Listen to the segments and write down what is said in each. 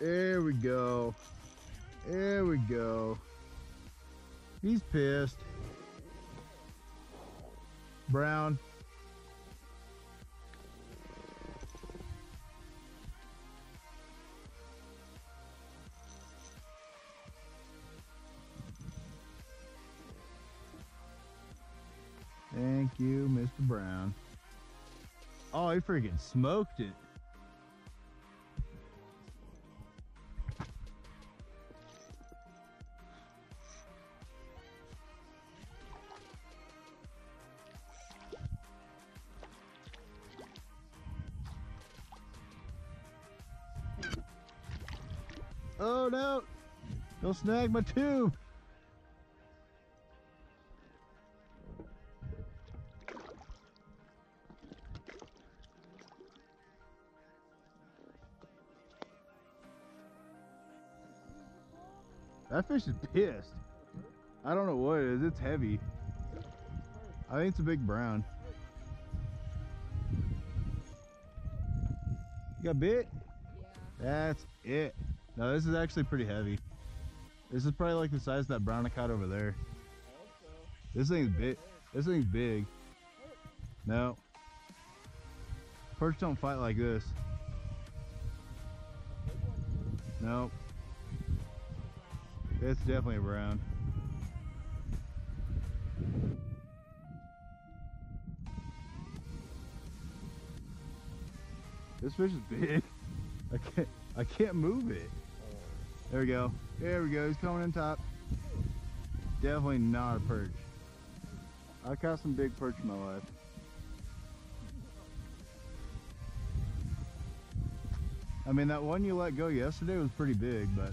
There we go. There we go. He's pissed. Brown. Thank you, Mr. Brown. Oh, he freaking smoked it. Oh no! Don't snag my tube! That fish is pissed. I don't know what it is. It's heavy. I think it's a big brown. You got bit? Yeah. That's it. No, this is actually pretty heavy. This is probably like the size of that brown I caught over there. This thing's big. This thing's big. No. Perch don't fight like this. No. It's definitely brown. This fish is big. I can't I can't move it. There we go. There we go. He's coming in top. Definitely not a perch. I caught some big perch in my life. I mean, that one you let go yesterday was pretty big, but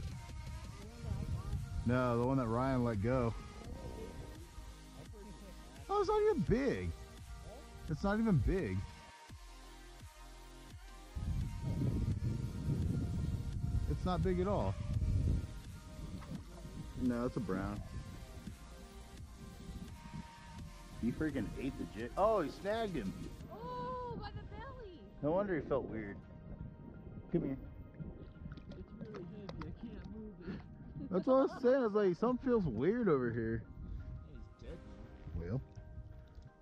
no, the one that Ryan let go. Oh, it's not even big. It's not even big. Not big at all. No, it's a brown. He freaking ate the jig. Oh, he snagged him. Oh, by the belly. No wonder he felt weird. Come here. It's really heavy. I can't move it. That's what I was saying. I was like, something feels weird over here. He's dead Well,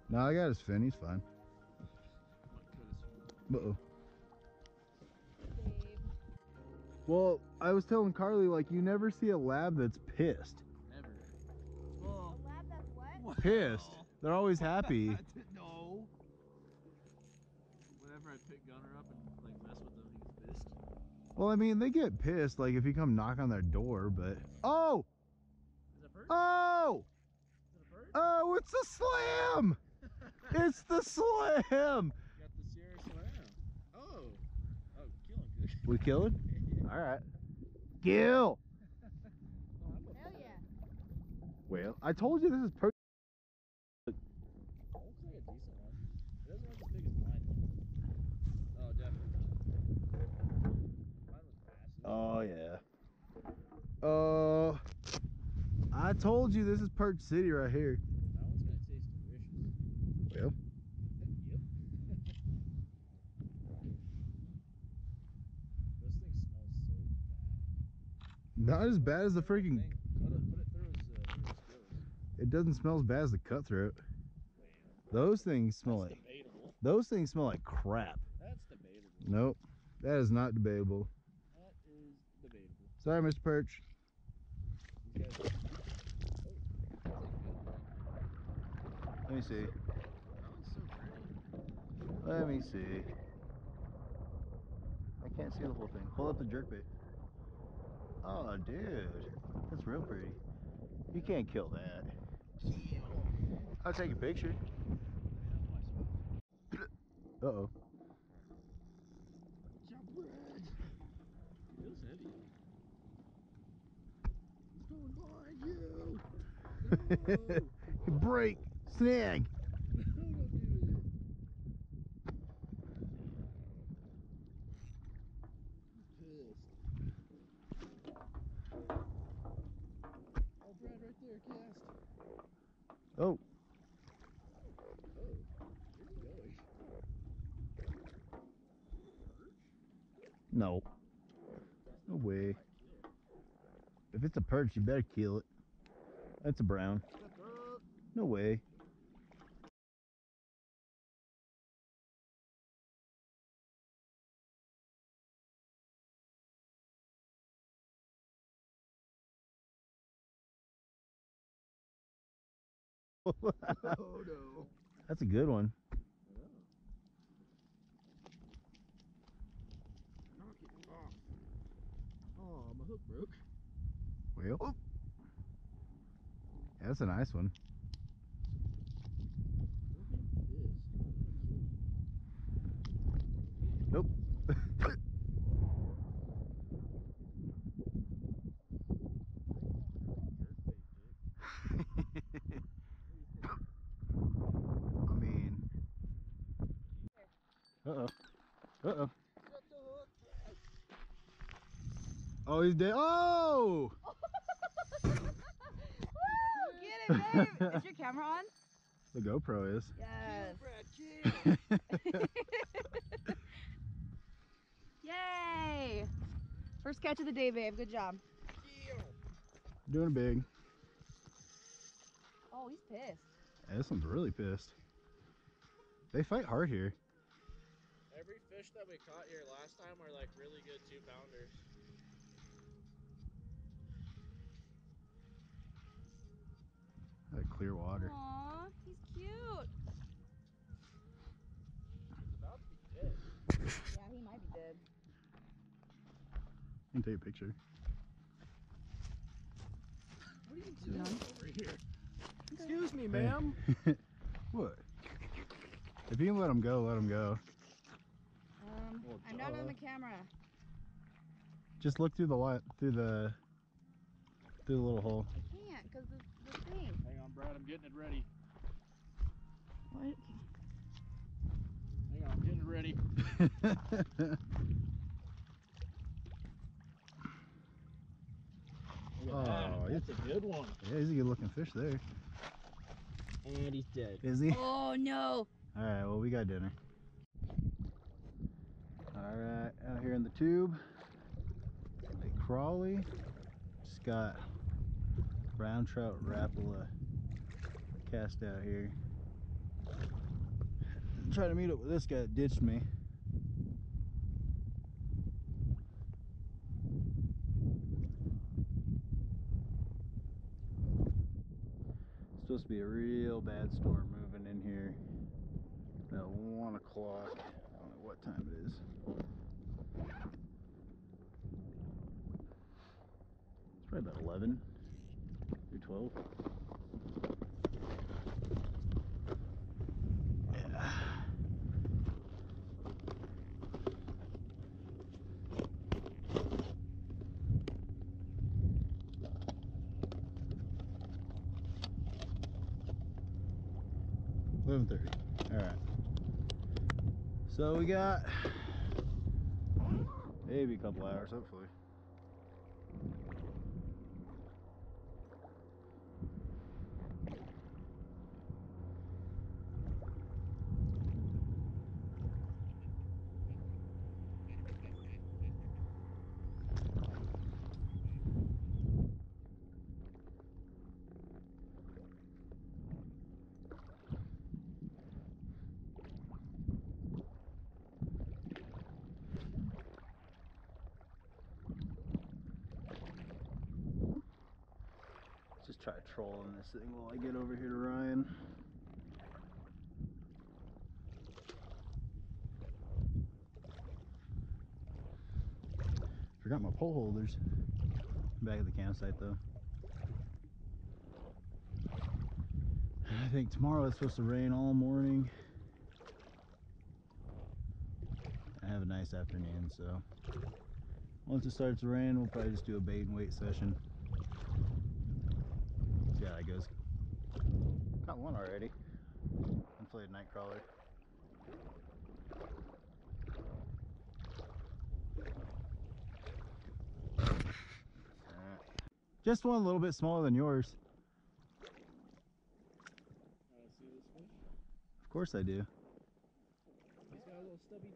no, I got his fin. He's fine. Uh oh. Well, I was telling Carly, like, you never see a lab that's pissed. Never. A lab that's what? wow. Pissed. They're always happy. I. Whenever I pick Gunner up and like mess with him, he gets pissed. Well, I mean, they get pissed, like, if you come knock on their door, but. Oh! Is it a bird? Oh! Is it a bird? Oh, it's the slam! It's the slam! Got the Sierra Slam. Oh. Oh, killing good. We kill it? All right. Kill! Oh, Hell yeah. Well, I told you this is per. Looks like a decent one. It doesn't look as big as mine. Oh, definitely. Mine was massive. Oh, yeah. Oh. I told you this is Perch City right here. That one's gonna taste delicious. Well, Yep. Those things smell so bad. Not as bad as the freaking. Put it, put it through his, uh. It doesn't smell as bad as the cutthroat. Those things smell like. Those things smell like crap. That's debatable. Nope. That is not debatable. That is debatable. Sorry, Mr. Perch. These guys. That's a good one. Let me see. That one's so pretty. Let me see. I can't see the whole thing. Pull up the jerkbait. Oh, dude. That's real pretty. You can't kill that. I'll take a picture. Uh oh. You. Break! Snag! No, don't do it. I'm pissed. Oh, Brad, right there, cast. Oh, Oh, where's he going? no. No way. If it's a perch, you better kill it. That's a brown. No way. Oh no. That's a good one. Knock it off. Oh, my hook broke. Well, that's a nice one. Nope. I mean, uh oh, uh oh. Oh, he's dead. Oh! Woo! Get it! Is your camera on? The GoPro is. Yes. Yay! First catch of the day, babe. Good job. Doing big. Oh, he's pissed. Yeah, this one's really pissed. They fight hard here. Every fish that we caught here last time are like really good two pounders. That clear water. Aw, he's cute. It's about to be dead. Yeah, he might be dead. I can take a picture. What are you doing over here? Excuse me, ma'am. what? If you can let him go, let him go. Um, Well, I'm not on the camera. Just look through the light, through the, through the little hole. I can't because the, the thing. Brad. I'm getting it ready. What? Hang on, I'm getting it ready. Look at that. Oh, That's a good one. yeah, he's a good looking fish there. And he's dead. Is he? Oh no! All right, well, we got dinner. All right, out here in the tube, Lake Crowley. Just got brown trout rapala cast out here. Try to meet up with this guy that ditched me. supposed to be a real bad storm moving in here at one o'clock. I don't know what time it is. It's probably about eleven or twelve. Yeah. All right. So we got maybe a couple hours, hopefully. trolling this thing while I get over here to Ryan. Forgot my pole holders. Back at the campsite though. I think tomorrow it's supposed to rain all morning. I have a nice afternoon, so once it starts to rain, we'll probably just do a bait and wait session. Already. Inflated night crawler. Just one a little bit smaller than yours. Of course I do. He's got a little stubby.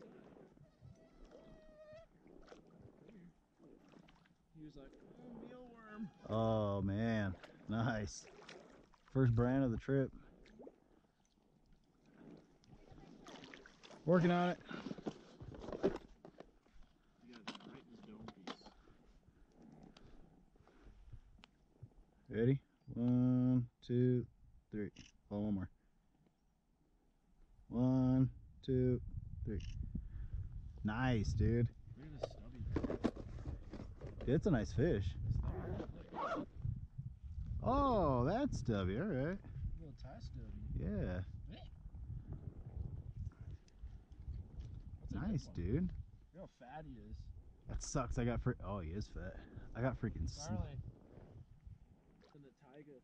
He was like, oh, mealworm. Oh man, nice. First brand of the trip. Working on it. He got it right in his dome piece. Ready? One, two, three. Oh, one more. One, two, three. Nice, dude. Look at this stubby. It's a nice fish. Oh, that's stubby. All right. Little tie stubby. Yeah. That's Nice, one. dude. Look how fat he is. That sucks. I got fr- Oh, he is fat. I got freaking. sn- Gnarly. It's a tiger.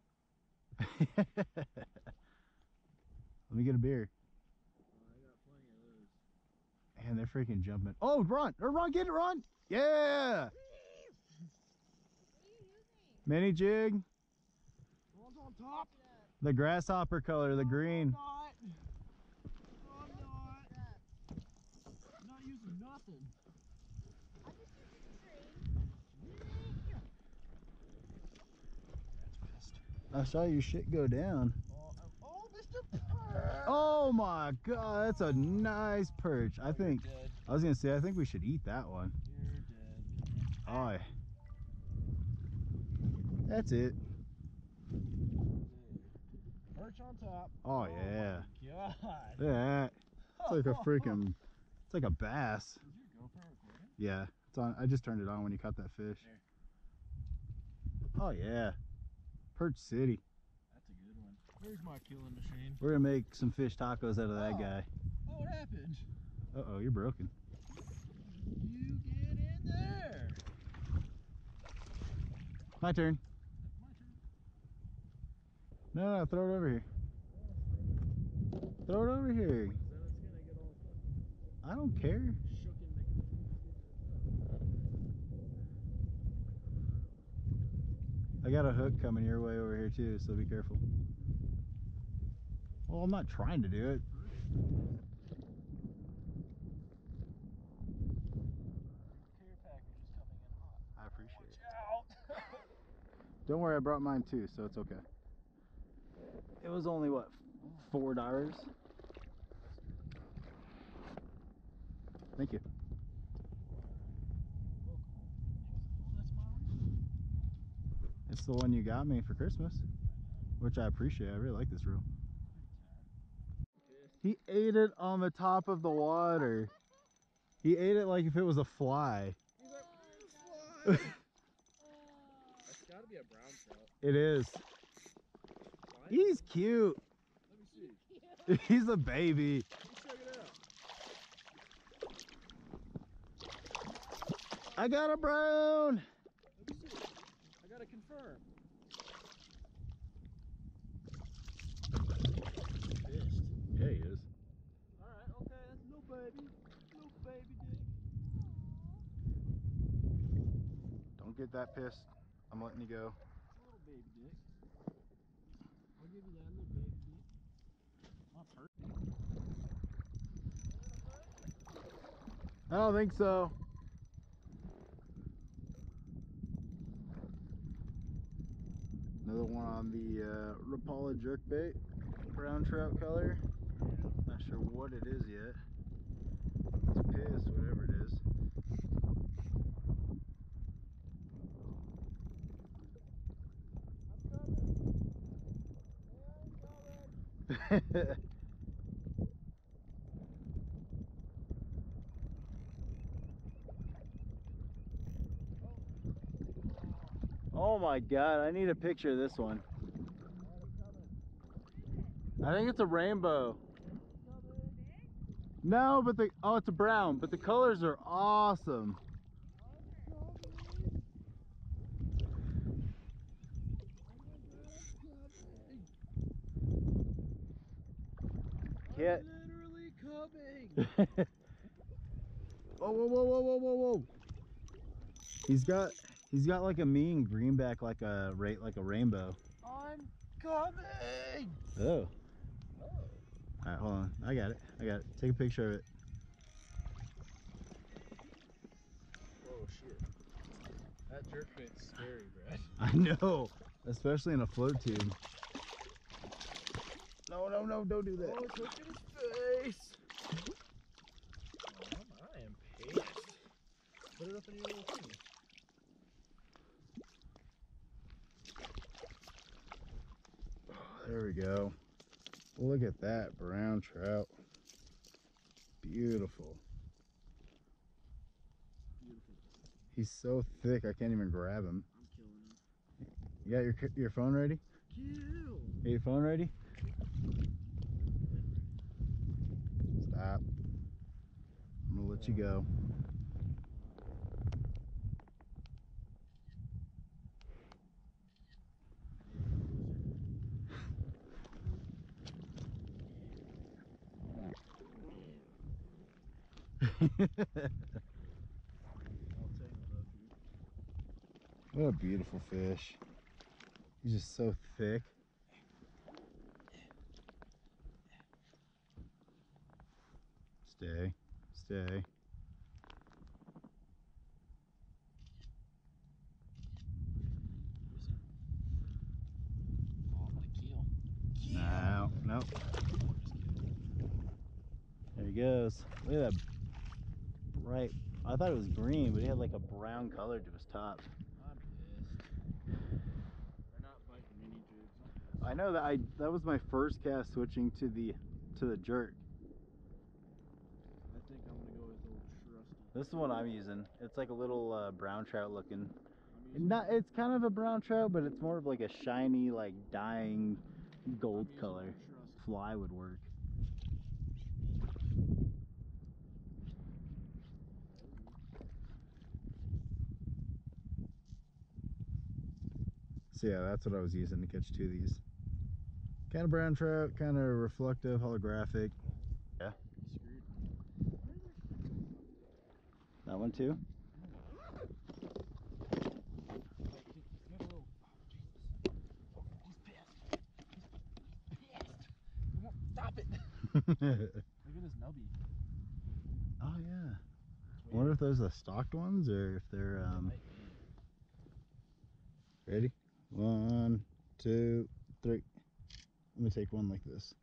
Let me get a beer. Oh, I got plenty of those. Man, they're freaking jumping. Oh, Ron! Or Ron, get it, Ron! Yeah! Mini jig. One's on top. The grasshopper color, the oh, green. Not. No, I'm not. I'm not using nothing. That's pissed. I saw your shit go down. Oh, oh, Mr. Perk. Oh my god, that's a nice perch. I think, I was gonna say, I think we should eat that one. You're dead. Oh. That's it. Perch on top. Oh, oh my yeah. God. Look at that. It's like a freaking, it's like a bass. Is your GoPro recording? Yeah, it's on. I just turned it on when you caught that fish. There. Oh yeah, Perch City. That's a good one. Where's my killing machine? We're gonna make some fish tacos out of that Oh. guy. Oh, what happened? Uh oh, you're broken. You get in there. My turn. My turn. No, no, throw it over here. Throw it over here. Then it's gonna get all I don't care. shook in the. I got a hook coming your way over here too, so be careful. Well, I'm not trying to do it. Care package is coming in hot. I appreciate Watch it. out. Don't worry, I brought mine too, so it's okay. It was only what, four dollars? Thank you. Oh, that's my ring. It's the one you got me for Christmas, which I appreciate. I really like this reel. He ate it on the top of the water. He ate it like if it was a fly. Like, "Mm, fly." That's gotta be a brown trout. It is. He's cute. He's a baby. I got a brown. Let me see. I gotta confirm. Fished. Yeah, he is. Alright, okay, that's no baby. No baby dick. Don't get that pissed. I'm letting you go. It's a little baby dick. I'll give you that little baby dick. Not hurt. I don't think so. Another one on the uh, Rapala jerkbait, brown trout color. Not sure what it is yet. It's pissed, whatever it is. Oh my god, I need a picture of this one. I think it's a rainbow. No, but the oh, it's a brown, but the colors are awesome. Yeah. literally coming. whoa, whoa, whoa, whoa, whoa, whoa, whoa! He's got he's got like a mean greenback, like a ra- like a rainbow. I'm coming. Oh. Oh. All right, hold on. I got it. I got it. Take a picture of it. Oh shit. That jerk bit's scary, Brad. I know, especially in a float tube. No, no, no! Don't do that. Oh, look at his face. Oh, I am pissed. Put it up in your little thing. There we go. Look at that brown trout. Beautiful. Beautiful. He's so thick I can't even grab him. I'm killing him. You got your your phone ready? Kill. Got your phone ready? Stop. I'm gonna let you go. All tangled up here. what a beautiful fish. He's just so thick. Stay. Stay. No, no. There he goes. Look at that bright. I thought it was green, but he had like a brown color to his top. I'm pissed. They're not biting mini jigs. I'm pissed. I know that I that was my first cast switching to the to the jerk. I think I'm gonna go with old trusty. This is what I'm using. It's like a little uh, brown trout looking. Not it's kind of a brown trout, but it's more of like a shiny, like dying gold color. Fly would work. So yeah, that's what I was using to catch two of these. Kind of brown trout, kind of reflective, holographic. Yeah. That one too. Stop it! oh Look at his nubby. yeah. I wonder if those are the stocked ones or if they're um ready. One, two, three. Let me take one like this.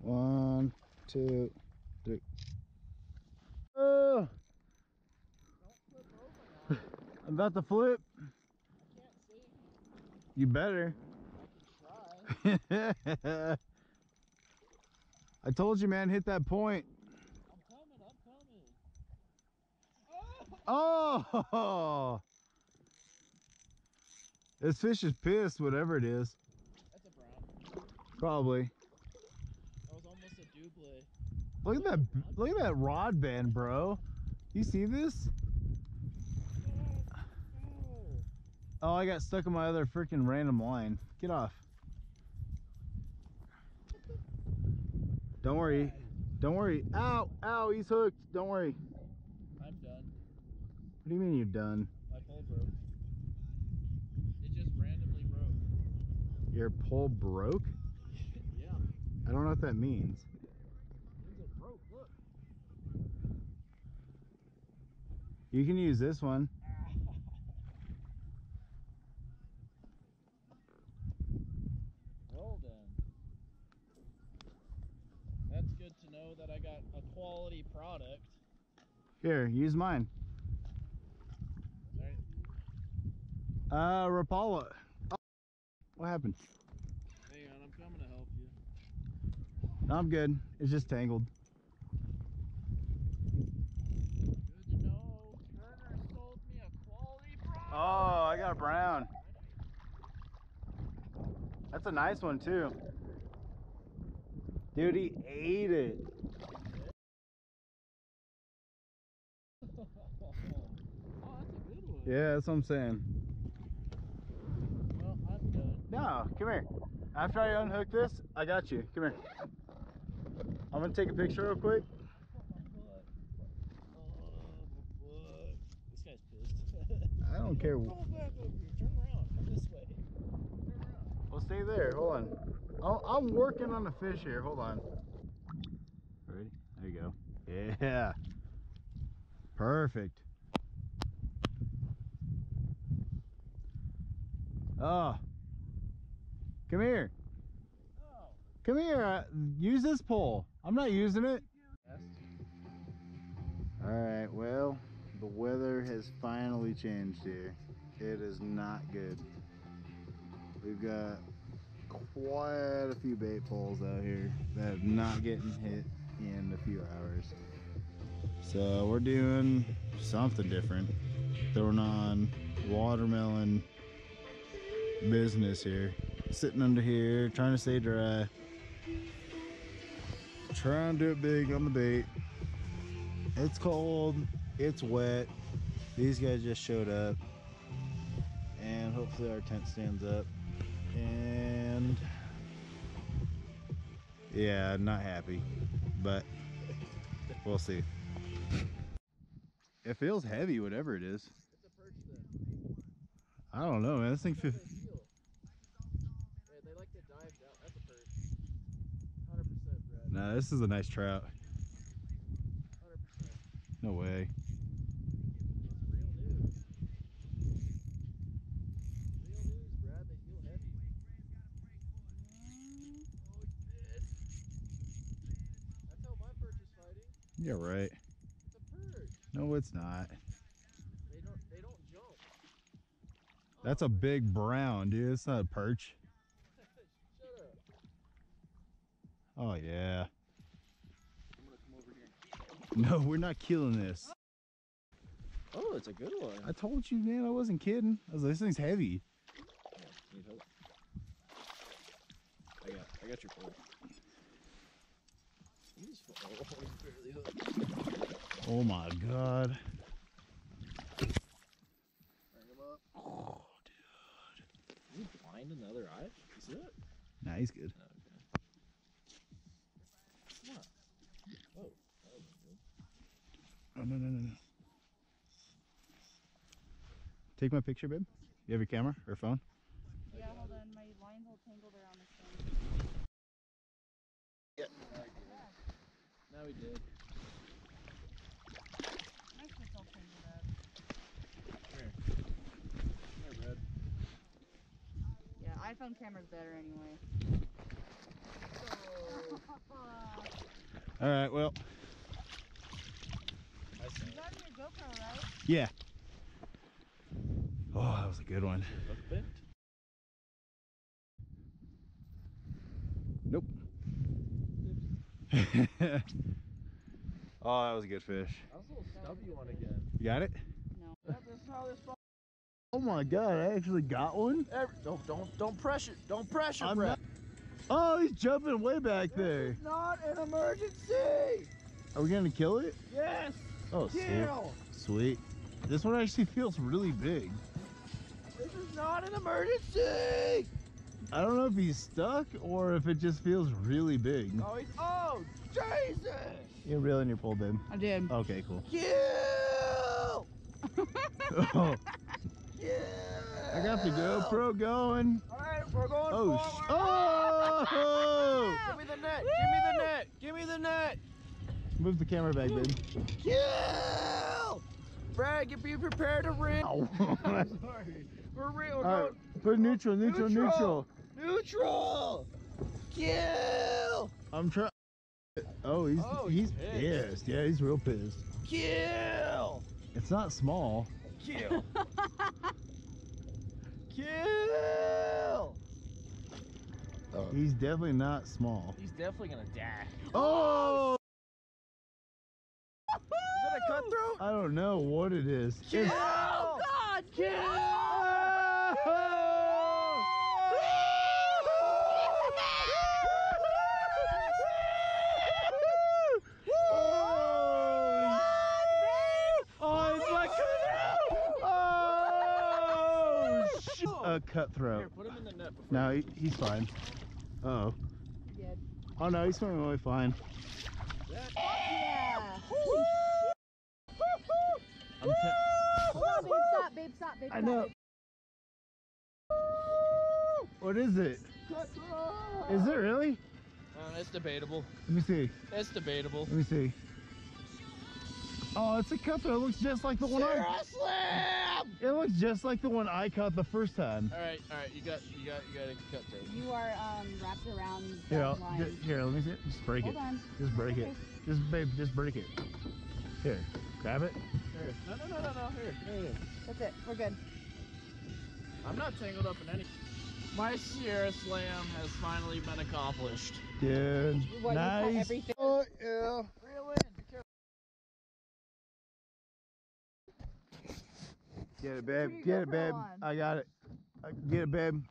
One, two, three. Oh, I'm about to flip. You. Better. Try. I told you, man, hit that point. I'm coming, I'm coming. Oh! This fish is pissed, whatever it is. That's a brown. Probably. That was almost a double. Look at that look at that rod band, bro. You see this? Oh. Oh, I got stuck in my other freaking random line. Get off. Don't worry. Don't worry. Ow, ow, he's hooked. Don't worry. I'm done. What do you mean you're done? My pole broke. It just randomly broke. Your pole broke? I don't know what that means. Means it broke. Look. You can use this one. well then. That's good to know that I got a quality product. Here, use mine. Uh, Rapala. Oh, what happened? Hang on, I'm coming to help you. I'm good. It's just tangled. Good to know. Turner sold me a quality product. Oh, I got a brown. That's a nice one too. Dude, he ate it. oh, that's a good one. Yeah, that's what I'm saying. Well, I'm. No, come here. After I unhook this, I got you. Come here. I'm gonna take a picture real quick. Oh, my butt. This guy's pissed. I don't care. Roll back over here. Turn around. Come this way. Turn around. Well, stay there. Hold on. I'll, I'm working on the fish here. Hold on. Ready? There you go. Yeah. Perfect. Oh. Come here. Oh. Come here. Uh, use this pole. I'm not using it. All right. Well, the weather has finally changed here. It is not good. We've got quite a few bait poles out here that have not getting hit in a few hours. So we're doing something different. Throwing on watermelon business here. Sitting under here, trying to stay dry. Trying to do it big on the bait. It's cold, it's wet. These guys just showed up. And hopefully our tent stands up. And yeah, not happy. But we'll see. It feels heavy, whatever it is. I don't know, man. This thing feels. at that heel. Yeah, they like to dive down. That's a perch. 100% Nah, this is a nice trout. 100%. No way. Oh. Yeah, right. It's a perch. No, it's not. They don't. They don't jump. That's a big brown, dude. It's not a perch. Shut up. Oh, yeah. I'm gonna come over here. No, we're not killing this. Oh, it's a good one. I told you, man. I wasn't kidding. I was like, this thing's heavy. Need help? I got. I got your pole. Oh, he's barely hooked. Oh, my God. Bring him up. Oh, dude. Can you blind another eye? You see that? Nah, he's good okay. Come on. Oh, that was good. Oh, no, no, no, no. Take my picture, babe. You have your camera or phone? Yeah, hold on. My line's all tangled around this thing. Now we did. My shit's all tangled up. Here. Here, Brad. Yeah, iPhone camera's better anyway. All right, well, I saw You it. got your GoPro, right? yeah. Oh, that was a good one. Nope. oh, that was a good fish. That was a little stubby one again. You got it? No. That's how this Oh my god, I actually got one? Every, don't don't don't pressure don't pressure I'm Brad. not- Oh, he's jumping way back there. This is not an emergency. Are we gonna kill it? Yes. Oh, sweet. Sweet. This one actually feels really big. This is not an emergency. I don't know if he's stuck or if it just feels really big. Oh, he's, oh, Jesus. You're reeling your pole, babe. I did. Okay, cool. Kill. Oh, Kill. I got the GoPro going. All right, we're going Oh, forward. oh! Give me the net. Give me the net. Give me the net. Move the camera back, babe. Kill. Brad, get be prepared to ring. Ow. Sorry. We're real. All right, put neutral, neutral, Neutral. neutral. Neutral. Kill. I'm trying. Oh, he's Oh, he's pissed. pissed. Yeah, he's real pissed. Kill. It's not small. Kill. Kill. He's definitely not small. He's definitely gonna die. Oh! don't know what it is. Kill! It's oh, God! Kill! A cutthroat. Here, put him in the net. No, he, he's fine. Uh oh. Oh no, he's swimming away fine. I'm on, babe. Stop, babe. Stop, babe. I stop, know. babe. What is it? Is it really? Uh, it's debatable. Let me see. It's debatable. Let me see. Oh, it's a cutthroat. It looks just like the one I. Slam! It looks just like the one I caught the first time. All right, all right. You got, you got, you got a cut throat. You are um wrapped around Here, line. ju- here, let me see it. Just break Hold it. on. Just break it. Just babe, just break it. Here, grab it. Here. No, no, no, no, no. Here, here, here. That's it. We're good. I'm not tangled up in any. My Sierra Slam has finally been accomplished. Dude, What, you cut nice. everything? Oh yeah. Reel in. Be careful. Get it, babe. Get it, babe. on? I got it. I, get it, babe.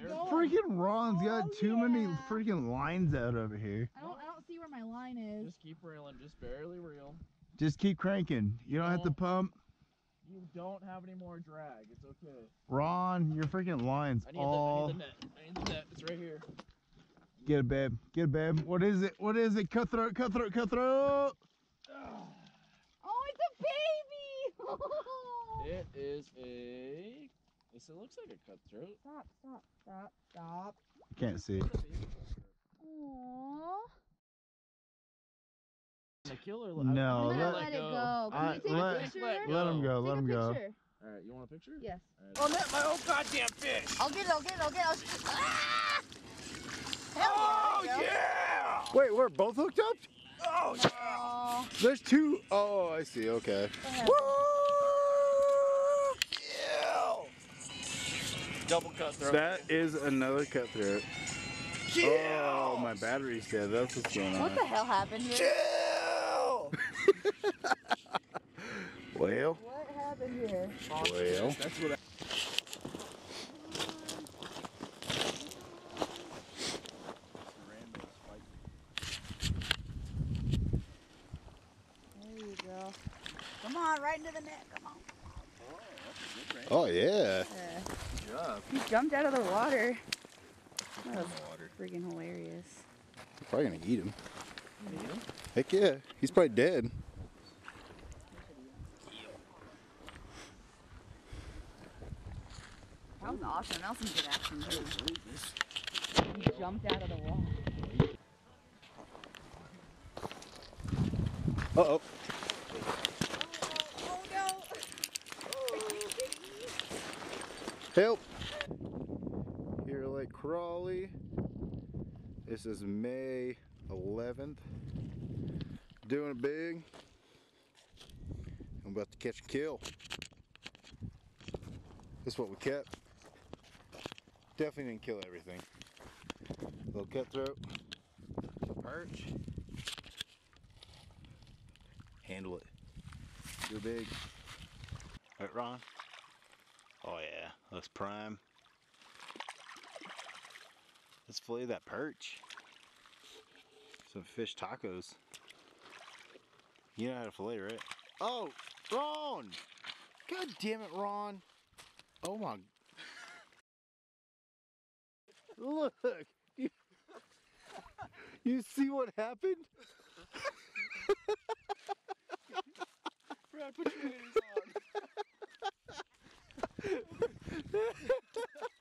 Here. Freaking Ron's got Oh, too many freaking lines out over here. I don't. I don't see where my line is. Just keep reeling. Just barely reel. Just keep cranking. You don't have to pump. You don't have any more drag. It's okay. Ron, your freaking lines I need, all. the, I need the net. I need the net. It's right here. Get it, babe. Get it, babe. What is it? What is it? Cutthroat, cutthroat, cutthroat. Oh, it's a baby! It is a. This it looks like a cutthroat. stop! Stop! Stop! Stop! I Can't see. Aww. The killer. No, I'm gonna let- let, it go. Can I- you take let- a picture? let Let him go. Take Let him go. All right, you want a picture? Yes. All right. my own goddamn fish. I'll get it. I'll get it. I'll get it. I'll get it. Ah! Oh Hell yeah! there you go. yeah! Wait, we're both hooked up? Oh yeah! There's two. Oh, I see. Okay. Woo! Yeah! Double cutthroat. That is another cutthroat. Yeah! Oh, my battery's dead. That's what's going on. What the hell happened here? Chill! Well, What happened here? well. That's what. I, There you go. Come on, right into the net. Come on. Oh yeah. Yeah. Good job. He jumped out of the water. That was freaking hilarious. Probably gonna eat him. Heck yeah. He's probably dead. That was awesome. That was some good action too. He jumped out of the water. Uh oh. Oh no! Help. Here, Lake Crowley. This is May 11th. Doing it big. I'm about to catch a kill. That's what we kept. Definitely didn't kill everything. Little cutthroat. Perch. Handle it. You're big. Right, Ron? Oh yeah, looks prime. Let's fillet that perch. Some fish tacos. You know how to fillet, right? Oh, Ron! God damn it, Ron! Oh my. Look! You, see what happened? Brad, put your hands on.